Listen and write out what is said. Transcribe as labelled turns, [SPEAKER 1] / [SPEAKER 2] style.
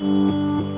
[SPEAKER 1] Música